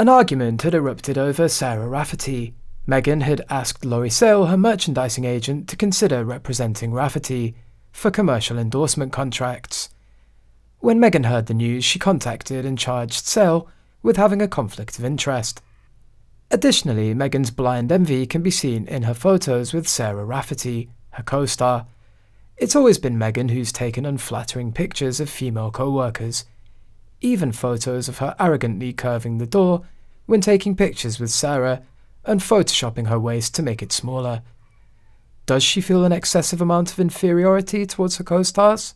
An argument had erupted over Sarah Rafferty. Meghan had asked Lori Sale, her merchandising agent, to consider representing Rafferty for commercial endorsement contracts. When Meghan heard the news, she contacted and charged Sale with having a conflict of interest. Additionally, Meghan's blind envy can be seen in her photos with Sarah Rafferty, her co star. It's always been Meghan who's taken unflattering pictures of female co workers, even photos of her arrogantly curving the door when taking pictures with Sarah and photoshopping her waist to make it smaller. Does she feel an excessive amount of inferiority towards her co stars?